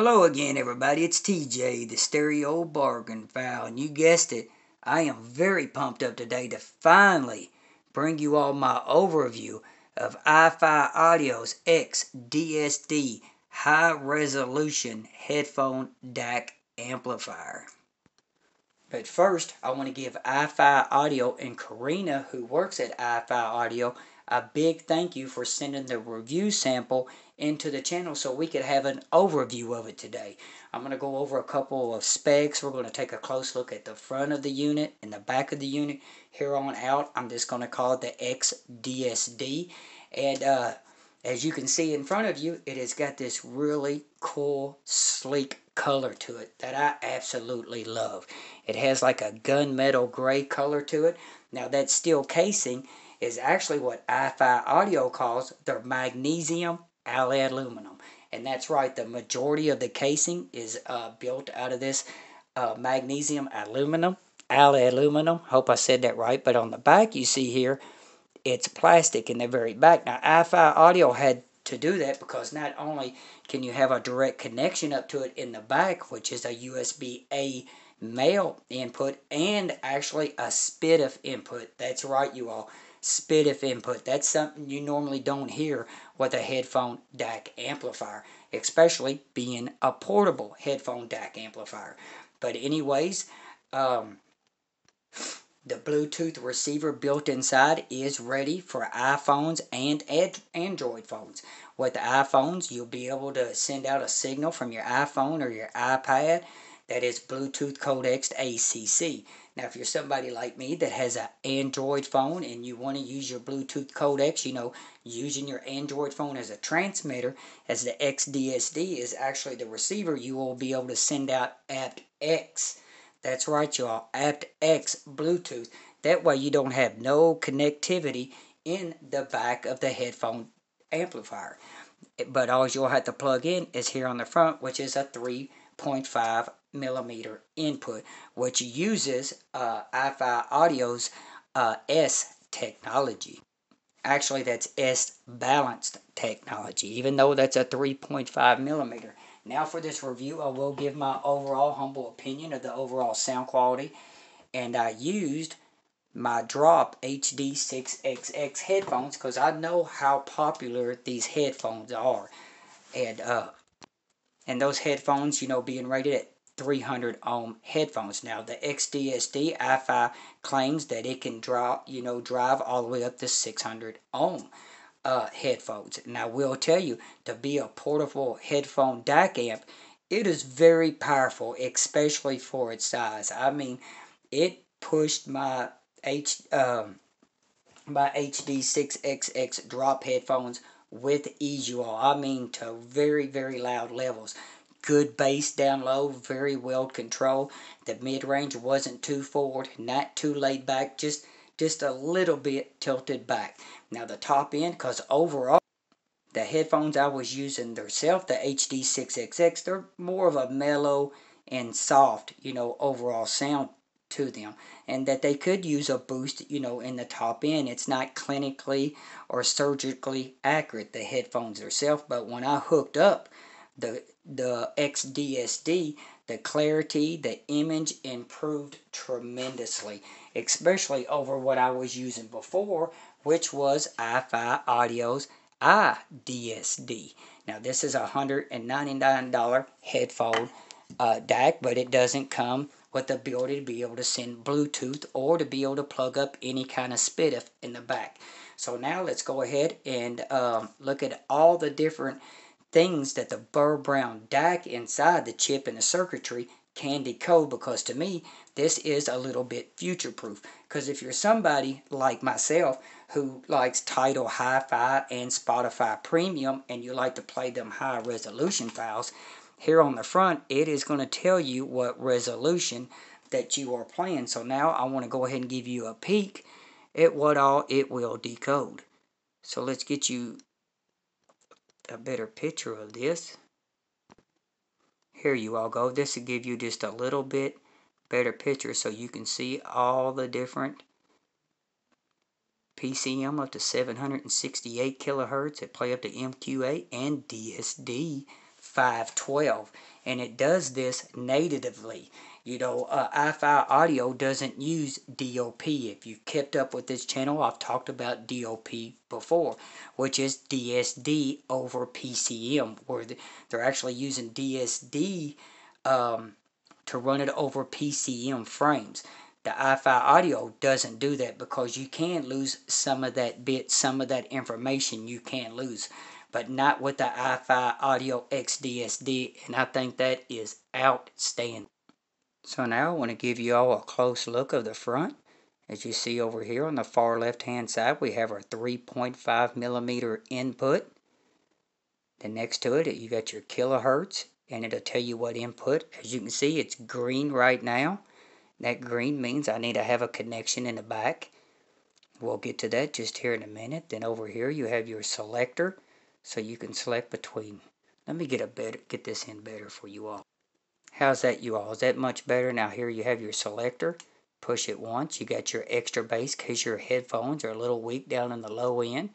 Hello again, everybody. It's TJ, the Stereo Bargainphile, and you guessed it, I am very pumped up today to finally bring you all my overview of iFi Audio's XDSD high resolution headphone DAC amplifier. But first, I want to give iFi Audio and Karina, who works at iFi Audio, a big thank you for sending the review sample into the channel so we could have an overview of it today. I'm going to go over a couple of specs. We're going to take a close look at the front of the unit and the back of the unit. Here on out, I'm just going to call it the XDSD. And uh, as you can see in front of you, it has got this really cool, sleek color to it that I absolutely love. It has like a gunmetal gray color to it. Now that steel casing is actually what iFi Audio calls their magnesium alloy aluminum. And that's right, the majority of the casing is uh, built out of this uh, magnesium aluminum, alloy aluminum. Hope I said that right. But on the back, you see here, it's plastic in the very back. Now, iFi Audio had to do that because not only can you have a direct connection up to it in the back, which is a USB A male input, and actually a SPDIF input. That's right, you all. SPDIF input. That's something you normally don't hear with a headphone DAC amplifier, especially being a portable headphone DAC amplifier. But anyways, um, the Bluetooth receiver built inside is ready for iPhones and Android phones. With iPhones, you'll be able to send out a signal from your iPhone or your iPad that is Bluetooth codecs ACC. Now, if you're somebody like me that has an Android phone and you want to use your Bluetooth codecs, you know, using your Android phone as a transmitter, as the XDSD is actually the receiver, you will be able to send out aptX. That's right, y'all, aptX Bluetooth. That way you don't have no connectivity in the back of the headphone amplifier. But all you'll have to plug in is here on the front, which is a 3.5 millimeter input, which uses uh, iFi Audio's uh, S technology. Actually, that's S balanced technology, even though that's a 3.5 millimeter. Now, for this review, I will give my overall humble opinion of the overall sound quality. And I used my Drop HD6XX headphones because I know how popular these headphones are. And uh, and those headphones, you know, being rated at 300 ohm headphones. Now the XDSD iFi claims that it can draw, you know, drive all the way up to 600 ohm uh, headphones. And I will tell you, to be a portable headphone DAC amp, it is very powerful, especially for its size. I mean, it pushed my H um, my HD6XX drop headphones with ease, you all. I mean, to very, very loud levels good bass down low, very well controlled. The mid range wasn't too forward, not too laid back, just just a little bit tilted back. Now the top end, because overall the headphones I was using themselves, the HD6XX, they're more of a mellow and soft, you know, overall sound to them. And that they could use a boost, you know, in the top end. It's not clinically or surgically accurate, the headphones themselves. But when I hooked up the the XDSD, the clarity, the image improved tremendously, especially over what I was using before, which was iFi Audio's iDSD. Now this is a $199 headphone uh, DAC, but it doesn't come with the ability to be able to send Bluetooth or to be able to plug up any kind of SPDIF in the back. So now let's go ahead and um, look at all the different things that the Burr Brown DAC inside the chip and the circuitry can decode because to me this is a little bit future proof because if you're somebody like myself who likes Tidal Hi-Fi and Spotify Premium and you like to play them high resolution files here on the front it is going to tell you what resolution that you are playing. So now I want to go ahead and give you a peek at what all it will decode. So let's get you a better picture of this. Here you all go. This will give you just a little bit better picture so you can see all the different PCM up to 768 kilohertz that play up to MQA and DSD 512 and it does this natively. You know, uh, iFi Audio doesn't use DOP. If you've kept up with this channel, I've talked about DOP before, which is DSD over PCM, where they're actually using DSD um, to run it over PCM frames. The iFi audio doesn't do that because you can lose some of that bit, some of that information you can lose but not with the iFi Audio XDSD, and I think that is outstanding. So now I want to give you all a close look of the front. As you see over here on the far left hand side, we have our 3.5 millimeter input. Then next to it, you got your kilohertz, and it'll tell you what input. As you can see, it's green right now. That green means I need to have a connection in the back. We'll get to that just here in a minute. Then over here, you have your selector so you can select between. Let me get a better, get this in better for you all. How's that you all? Is that much better? Now here you have your selector. Push it once. You got your extra bass because your headphones are a little weak down in the low end.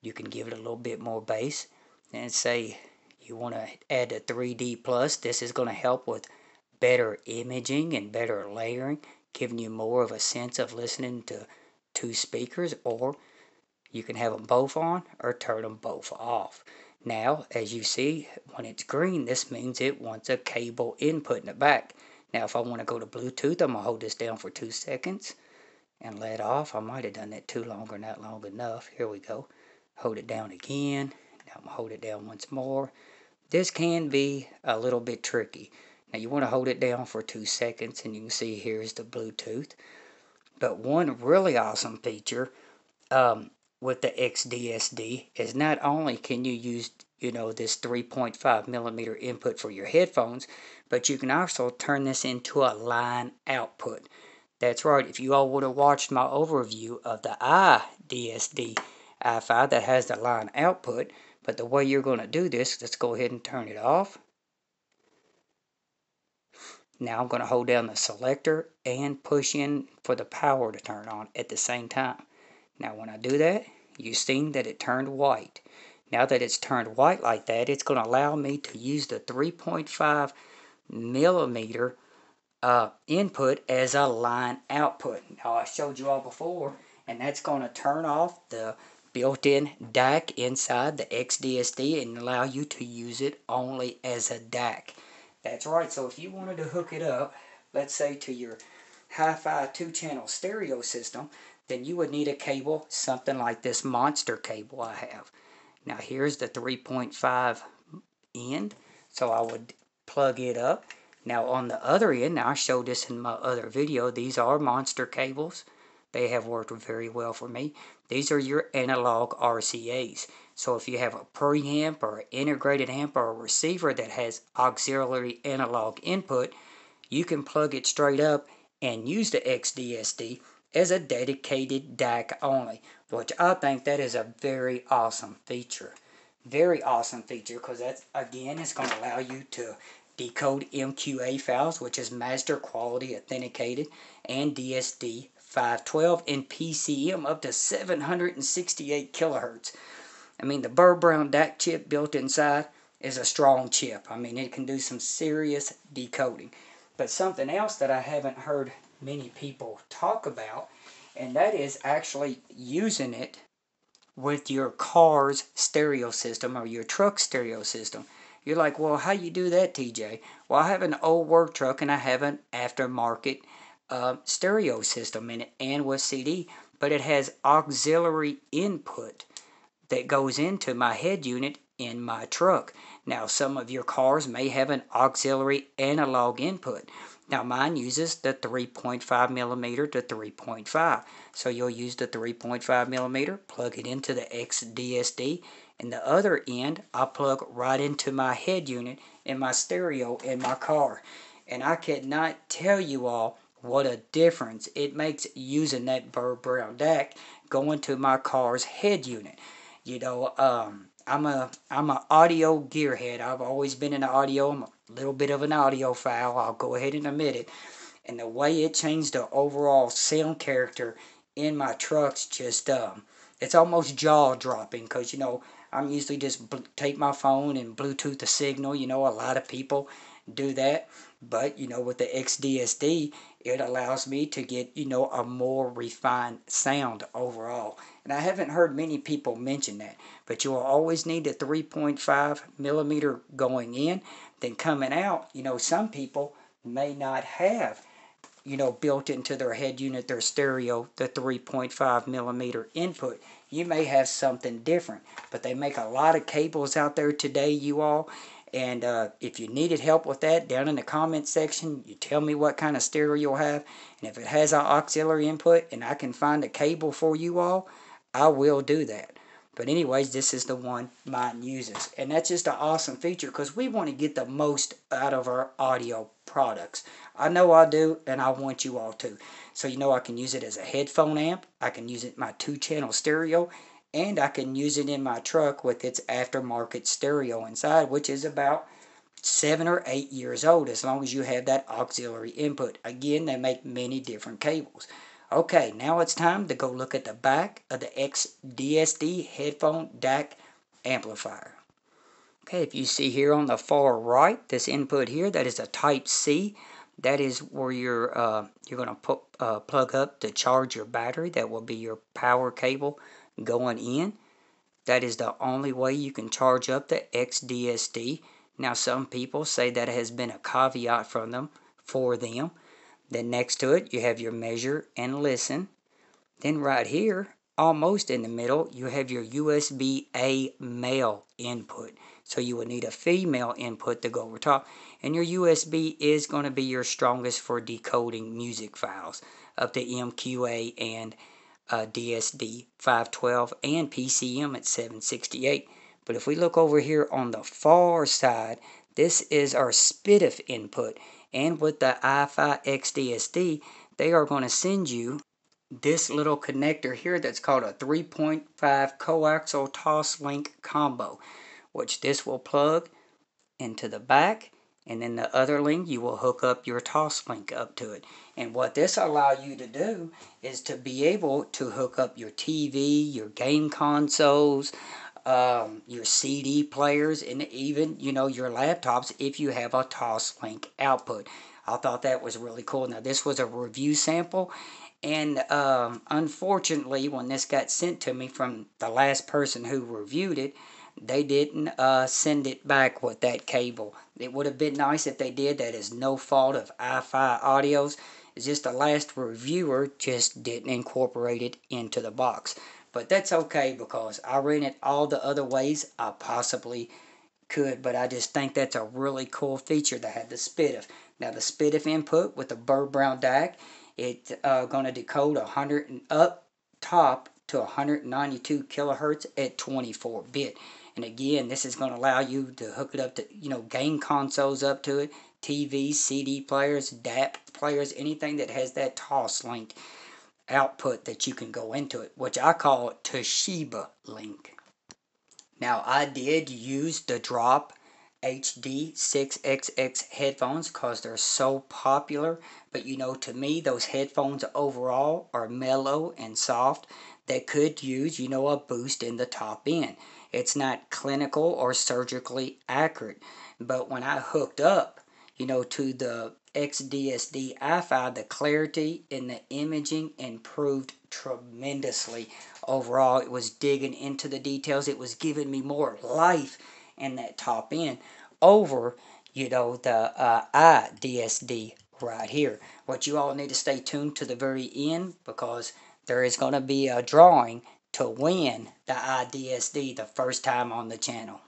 You can give it a little bit more bass. And say you want to add a 3D plus. This is going to help with better imaging and better layering, giving you more of a sense of listening to two speakers or you can have them both on or turn them both off. Now, as you see, when it's green, this means it wants a cable input in the back. Now, if I want to go to Bluetooth, I'm going to hold this down for two seconds and let off. I might have done that too long or not long enough. Here we go. Hold it down again. Now I'm going to hold it down once more. This can be a little bit tricky. Now you want to hold it down for two seconds and you can see here's the Bluetooth. But one really awesome feature um, with the XDSD is not only can you use you know this 3.5 millimeter input for your headphones but you can also turn this into a line output. That's right. If you all would have watched my overview of the iDSD i5 that has the line output but the way you're going to do this let's go ahead and turn it off. Now I'm going to hold down the selector and push in for the power to turn on at the same time. Now when I do that, you seen that it turned white. Now that it's turned white like that, it's going to allow me to use the 3.5 millimeter uh, input as a line output. Now I showed you all before, and that's going to turn off the built-in DAC inside the XDSD and allow you to use it only as a DAC. That's right, so if you wanted to hook it up, let's say to your hi-fi two-channel stereo system, then you would need a cable, something like this monster cable I have. Now here's the 3.5 end, so I would plug it up. Now on the other end, now I showed this in my other video, these are monster cables. They have worked very well for me. These are your analog RCAs. So if you have a preamp or an integrated amp or a receiver that has auxiliary analog input, you can plug it straight up and use the XDSD as a dedicated DAC only, which I think that is a very awesome feature. Very awesome feature because that's, again, it's going to allow you to decode MQA files, which is master quality authenticated, and DSD 512 and PCM up to 768 kilohertz. I mean, the Burr Brown DAC chip built inside is a strong chip. I mean, it can do some serious decoding. But something else that I haven't heard many people talk about, and that is actually using it with your car's stereo system or your truck stereo system. You're like, well, how you do that, TJ? Well, I have an old work truck and I have an aftermarket uh, stereo system in it and with CD, but it has auxiliary input that goes into my head unit in my truck. Now, some of your cars may have an auxiliary analog input. Now mine uses the 3.5 millimeter to 3.5. So you'll use the 3.5 millimeter, plug it into the XDSD, and the other end I plug right into my head unit in my stereo in my car. And I cannot tell you all what a difference it makes using that Burr Brown DAC going to my car's head unit. You know, um, I'm a I'm an audio gearhead. I've always been in audio. I'm a little bit of an audiophile. I'll go ahead and admit it. And the way it changed the overall sound character in my trucks just um it's almost jaw dropping because you know I'm usually just bl- take my phone and Bluetooth the signal. You know, a lot of people do that. But, you know, with the XDSD, it allows me to get, you know, a more refined sound overall. And I haven't heard many people mention that. But you will always need a 3.5 millimeter going in. Then coming out, you know, some people may not have you know, built into their head unit, their stereo, the 3.5 millimeter input. You may have something different, but they make a lot of cables out there today, you all. And uh, if you needed help with that, down in the comment section, you tell me what kind of stereo you'll have. And if it has an auxiliary input and I can find a cable for you all, I will do that. But anyways, this is the one mine uses. And that's just an awesome feature because we want to get the most out of our audio products. I know I do, and I want you all to. So you know I can use it as a headphone amp. I can use it in my two-channel stereo. And I can use it in my truck with its aftermarket stereo inside, which is about seven or eight years old as long as you have that auxiliary input. Again, they make many different cables. Okay, now it's time to go look at the back of the XDSD headphone DAC amplifier. Okay, if you see here on the far right, this input here, that is a Type C. That is where you're uh, you're going to put uh, plug up to charge your battery. That will be your power cable going in. That is the only way you can charge up the XDSD. Now, some people say that has been a caveat from them for them then next to it, you have your measure and listen. Then right here, almost in the middle, you have your USB-A male input. So you will need a female input to go over top. And your USB is going to be your strongest for decoding music files up to MQA and uh, DSD 512 and PCM at 768. But if we look over here on the far side, this is our SPDIF input and with the iFi XDSD, they are going to send you this little connector here that's called a 3.5 coaxial Toslink combo, which this will plug into the back and then the other link you will hook up your Toslink up to it. And what this allow you to do is to be able to hook up your TV, your game consoles, um, your CD players, and even, you know, your laptops if you have a Toslink output. I thought that was really cool. Now, this was a review sample, and um, unfortunately, when this got sent to me from the last person who reviewed it, they didn't uh, send it back with that cable. It would have been nice if they did. That is no fault of iFi Audios. It's just the last reviewer just didn't incorporate it into the box. But that's okay because I ran it all the other ways I possibly could. But I just think that's a really cool feature to have the SPDIF. Now the SPDIF input with the Burr Brown DAC, it's uh, going to decode 100 and up top to 192 kilohertz at 24 bit. And again, this is going to allow you to hook it up to, you know, game consoles up to it, TV, CD players, DAP players, anything that has that Toslink output that you can go into it, which I call Toshiba link. Now I did use the drop HD 6XX headphones because they're so popular. But you know, to me, those headphones overall are mellow and soft They could use, you know, a boost in the top end. It's not clinical or surgically accurate. But when I hooked up, you know, to the XDSD, I found the clarity in the imaging improved tremendously. Overall, it was digging into the details. It was giving me more life in that top end over, you know, the uh, iDSD right here. What you all need to stay tuned to the very end because there is going to be a drawing to win the iDSD the first time on the channel.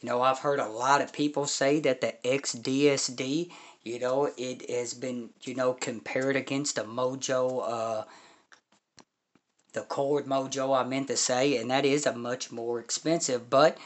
You know, I've heard a lot of people say that the XDSD you know, it has been, you know, compared against the Mojo, uh, the Chord Mojo, I meant to say, and that is a much more expensive, but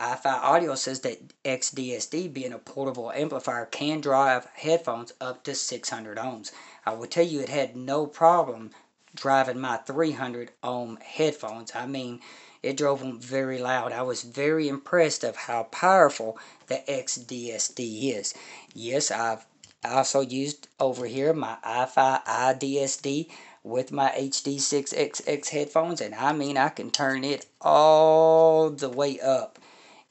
iFi Audio says that XDSD, being a portable amplifier, can drive headphones up to 600 ohms. I will tell you, it had no problem driving my 300 ohm headphones. I mean, it drove them very loud. I was very impressed of how powerful the XDSD is. Yes, I've also used over here my iFi iDSD with my HD6XX headphones, and I mean I can turn it all the way up,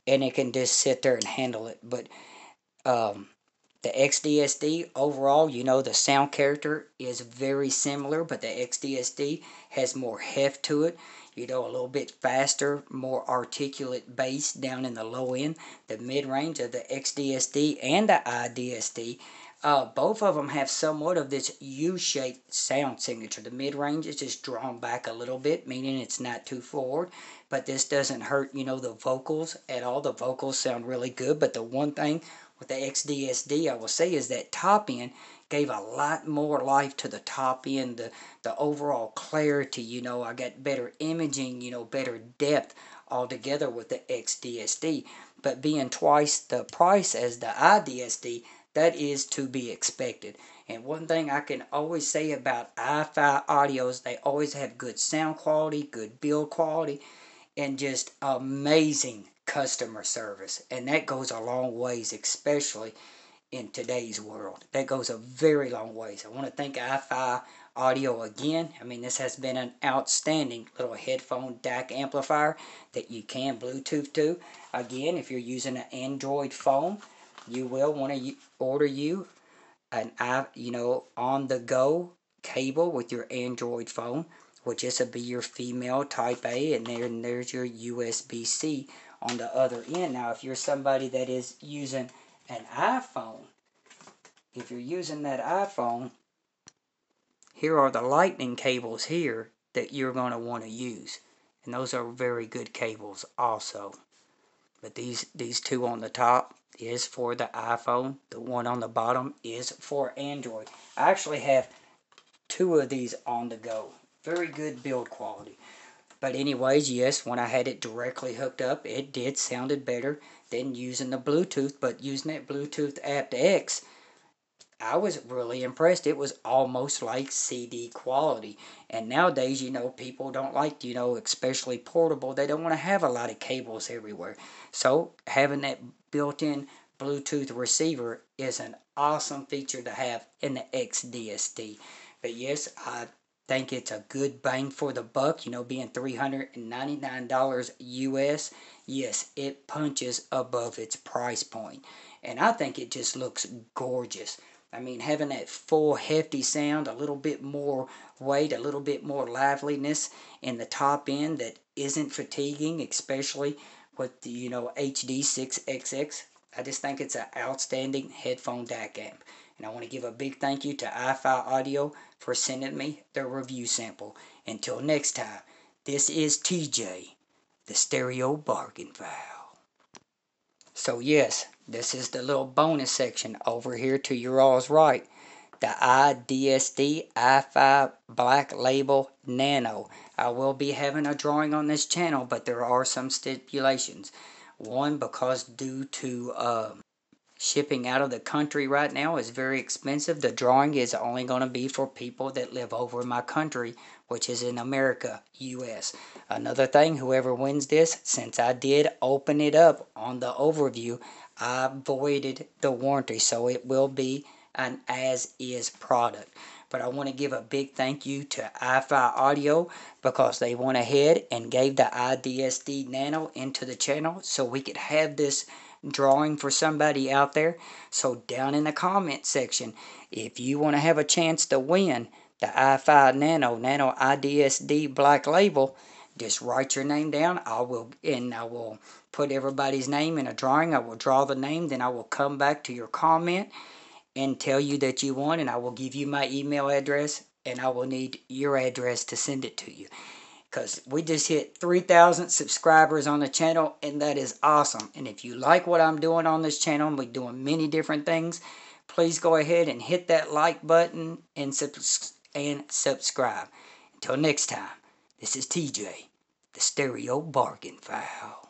and it can just sit there and handle it. But um, the XDSD overall, you know, the sound character is very similar, but the XDSD has more heft to it. You know, a little bit faster, more articulate bass down in the low end. The mid range of the XDSD and the iDSD uh, both of them have somewhat of this U-shaped sound signature. The mid-range is just drawn back a little bit, meaning it's not too forward. But this doesn't hurt, you know, the vocals at all. The vocals sound really good. But the one thing with the XDSD, I will say, is that top end gave a lot more life to the top end. The, the overall clarity, you know, I got better imaging, you know, better depth altogether with the XDSD. But being twice the price as the iDSD, that is to be expected. And one thing I can always say about iFi audios, they always have good sound quality, good build quality, and just amazing customer service. And that goes a long ways, especially in today's world. That goes a very long ways. I want to thank iFi Audio again. I mean, this has been an outstanding little headphone DAC amplifier that you can Bluetooth to. Again, if you're using an Android phone, you will want to order you an you know on the go cable with your Android phone, which is to be your female Type A, and then there's your USB C on the other end. Now, if you're somebody that is using an iPhone, if you're using that iPhone, here are the lightning cables here that you're going to want to use. And those are very good cables also. But these, these two on the top, is for the iPhone. The one on the bottom is for Android. I actually have two of these on the go. Very good build quality. But anyways, yes, when I had it directly hooked up, it did sounded better using the Bluetooth. But using that Bluetooth aptX, I was really impressed. It was almost like CD quality. And nowadays, you know, people don't like, you know, especially portable, they don't want to have a lot of cables everywhere. So having that built-in Bluetooth receiver is an awesome feature to have in the XDSD. But yes, I think it's a good bang for the buck, you know, being $399 US. Yes, it punches above its price point. And I think it just looks gorgeous. I mean, having that full hefty sound, a little bit more weight, a little bit more liveliness in the top end that isn't fatiguing, especially with the, you know, HD6XX. I just think it's an outstanding headphone DAC amp. And I want to give a big thank you to iFi Audio for sending me their review sample. Until next time, this is TJ, the Stereo Bargainphile. So yes, this is the little bonus section over here to your all's right. The iDSD i5 Black Label Nano. I will be having a drawing on this channel, but there are some stipulations. One, because due to uh, shipping out of the country right now is very expensive. The drawing is only going to be for people that live over in my country, which is in America, U.S. Another thing, whoever wins this, since I did open it up on the overview, I voided the warranty, so it will be an as-is product. But I want to give a big thank you to iFi Audio because they went ahead and gave the iDSD Nano into the channel so we could have this drawing for somebody out there. So down in the comment section, if you want to have a chance to win the iFi Nano, Nano iDSD Black Label, just write your name down. I will, and I will put everybody's name in a drawing. I will draw the name, then I will come back to your comment and tell you that you won and I will give you my email address and I will need your address to send it to you. Because we just hit 3,000 subscribers on the channel and that is awesome. And if you like what I'm doing on this channel, we're doing many different things, please go ahead and hit that like button and, subs and subscribe. Until next time, this is TJ, the Stereo Bargainphile.